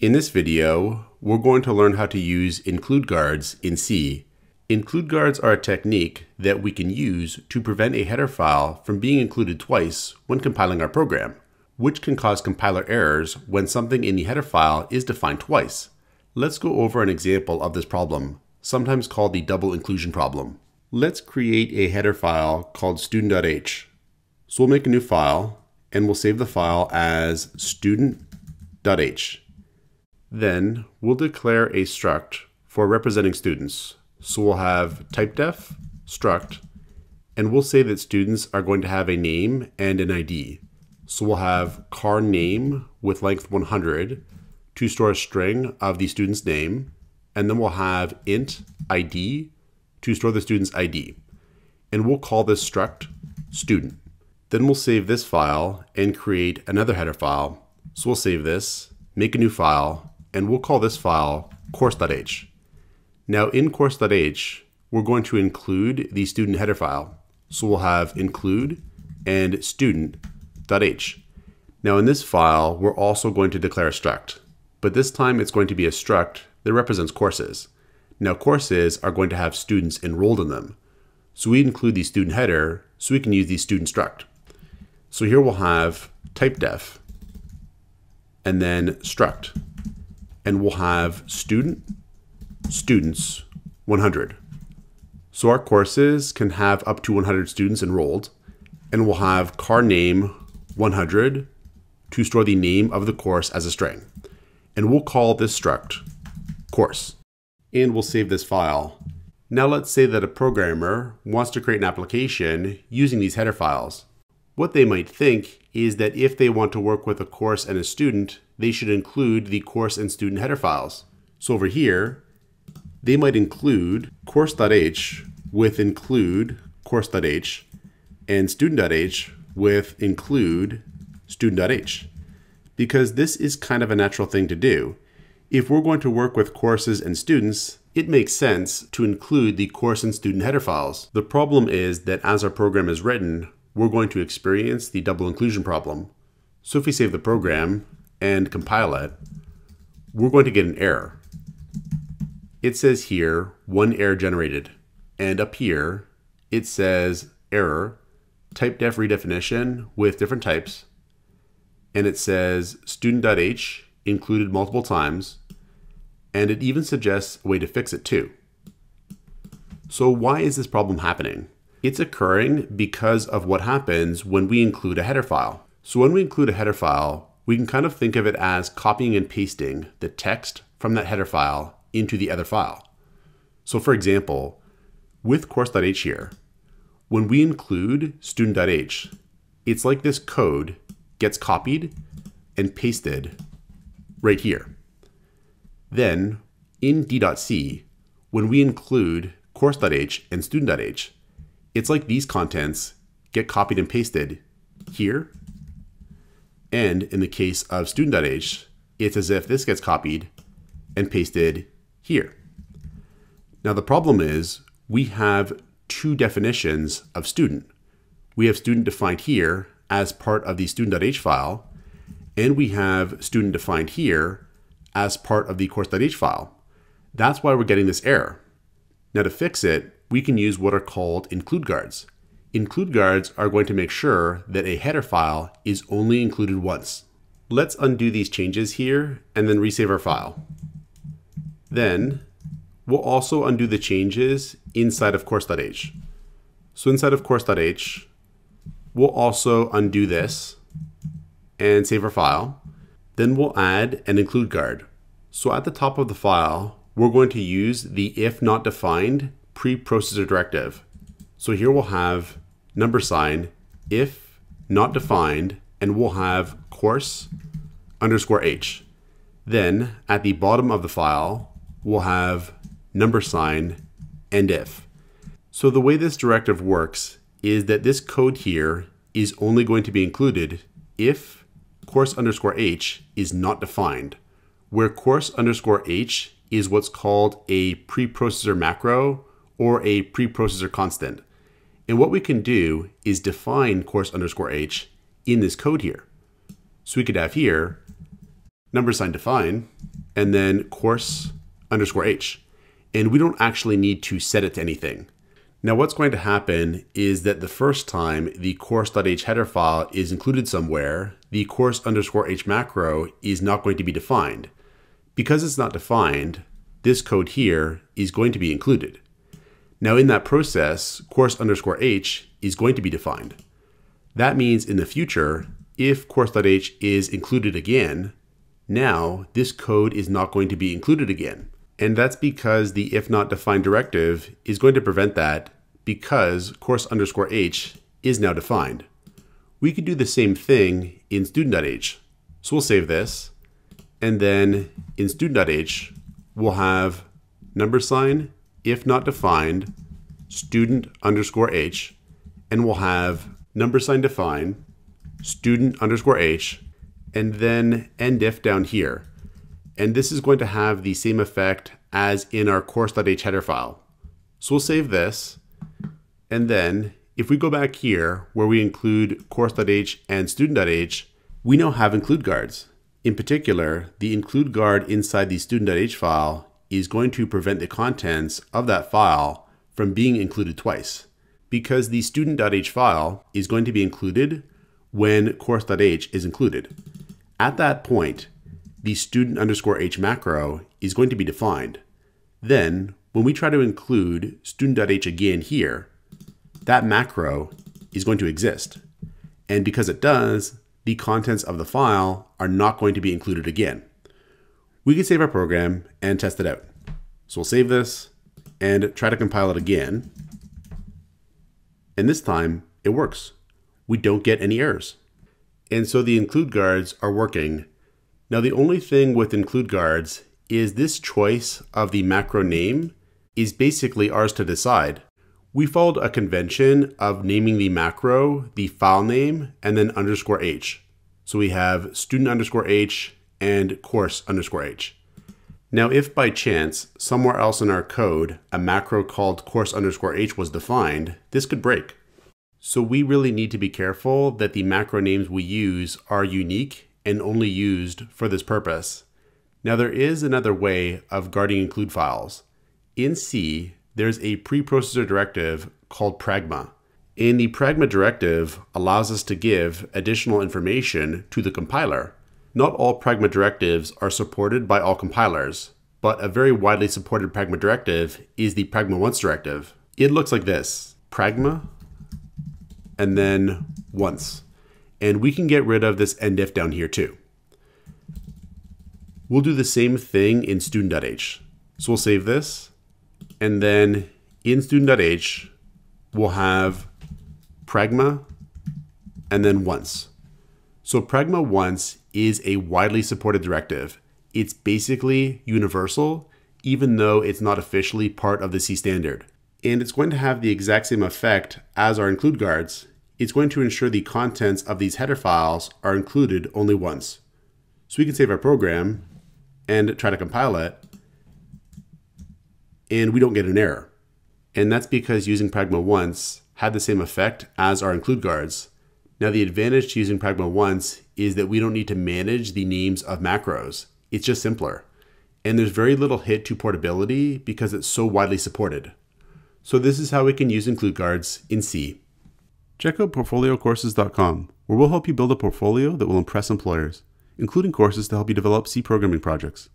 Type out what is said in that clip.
In this video, we're going to learn how to use include guards in C. Include guards are a technique that we can use to prevent a header file from being included twice when compiling our program, which can cause compiler errors when something in the header file is defined twice. Let's go over an example of this problem, sometimes called the double inclusion problem. Let's create a header file called student.h. So we'll make a new file and we'll save the file as student.h. Then we'll declare a struct for representing students. So we'll have typedef struct, and we'll say that students are going to have a name and an ID. So we'll have char name with length 100 to store a string of the student's name, and then we'll have int ID to store the student's ID. And we'll call this struct student. Then we'll save this file and create another header file. So we'll save this, make a new file, and we'll call this file course.h. Now in course.h, we're going to include the student header file. So we'll have include and student.h. Now in this file, we're also going to declare a struct, but this time it's going to be a struct that represents courses. Now courses are going to have students enrolled in them. So we include the student header so we can use the student struct. So here we'll have typedef and then struct and we'll have student, students, 100. So our courses can have up to 100 students enrolled, and we'll have char name 100 to store the name of the course as a string. And we'll call this struct course. And we'll save this file. Now let's say that a programmer wants to create an application using these header files. What they might think is that if they want to work with a course and a student, they should include the course and student header files. So over here, they might include course.h with include course.h and student.h with include student.h because this is kind of a natural thing to do. If we're going to work with courses and students, it makes sense to include the course and student header files. The problem is that as our program is written, we're going to experience the double inclusion problem. So if we save the program and compile it, we're going to get an error. It says here, one error generated. And up here, it says error, typedef redefinition with different types. And it says student.h included multiple times. And it even suggests a way to fix it too. So why is this problem happening? It's occurring because of what happens when we include a header file. So when we include a header file, we can kind of think of it as copying and pasting the text from that header file into the other file. So for example, with course.h here, when we include student.h, it's like this code gets copied and pasted right here. Then in d.c, when we include course.h and student.h, it's like these contents get copied and pasted here. And in the case of student.h, it's as if this gets copied and pasted here. Now the problem is we have two definitions of student. We have student defined here as part of the student.h file, and we have student defined here as part of the course.h file. That's why we're getting this error. Now to fix it, we can use what are called include guards. Include guards are going to make sure that a header file is only included once. Let's undo these changes here and then resave our file. Then we'll also undo the changes inside of course.h. So inside of course.h, we'll also undo this and save our file. Then we'll add an include guard. So at the top of the file, we're going to use the if not defined preprocessor directive. So here we'll have number sign if not defined, and we'll have course underscore h. Then at the bottom of the file, we'll have number sign endif. So the way this directive works is that this code here is only going to be included if course underscore h is not defined, where course underscore h is what's called a preprocessor macro or a preprocessor constant. And what we can do is define course underscore h in this code here. So we could have here number sign define and then course underscore H. And we don't actually need to set it to anything. Now what's going to happen is that the first time the course.h header file is included somewhere, the course underscore h macro is not going to be defined. Because it's not defined, this code here is going to be included. Now in that process, course underscore h is going to be defined. That means in the future, if course.h is included again, now this code is not going to be included again. And that's because the if not defined directive is going to prevent that because course underscore h is now defined. We could do the same thing in student.h. So we'll save this. And then in student.h, we'll have number sign, if not defined, student underscore h, and we'll have number sign defined, student underscore h, and then end if down here. And this is going to have the same effect as in our course.h header file. So we'll save this. And then if we go back here where we include course.h and student.h, we now have include guards. In particular, the include guard inside the student.h file is going to prevent the contents of that file from being included twice because the student.h file is going to be included when course.h is included. At that point, the student underscore h macro is going to be defined. Then, when we try to include student.h again here, that macro is going to exist. And because it does, the contents of the file are not going to be included again. We can save our program and test it out. So we'll save this and try to compile it again. And this time it works. We don't get any errors. And so the include guards are working. Now the only thing with include guards is this choice of the macro name is basically ours to decide. We followed a convention of naming the macro, the file name, and then underscore h. So we have student underscore h and course underscore h. Now, if by chance somewhere else in our code a macro called course underscore h was defined, this could break. So we really need to be careful that the macro names we use are unique and only used for this purpose. Now there is another way of guarding include files. In C, there's a preprocessor directive called pragma. And the pragma directive allows us to give additional information to the compiler. Not all pragma directives are supported by all compilers, but a very widely supported pragma directive is the pragma once directive. It looks like this, pragma and then once. And we can get rid of this endif down here too. We'll do the same thing in student.h. So we'll save this. And then in student.h, we'll have pragma and then once. So pragma once is a widely supported directive. It's basically universal, even though it's not officially part of the C standard. And it's going to have the exact same effect as our include guards, it's going to ensure the contents of these header files are included only once. So we can save our program and try to compile it, and we don't get an error. And that's because using Pragma once had the same effect as our include guards. Now the advantage to using Pragma once is that we don't need to manage the names of macros. It's just simpler. And there's very little hit to portability because it's so widely supported. So this is how we can use include guards in C. Check out portfoliocourses.com, where we'll help you build a portfolio that will impress employers, including courses to help you develop C programming projects.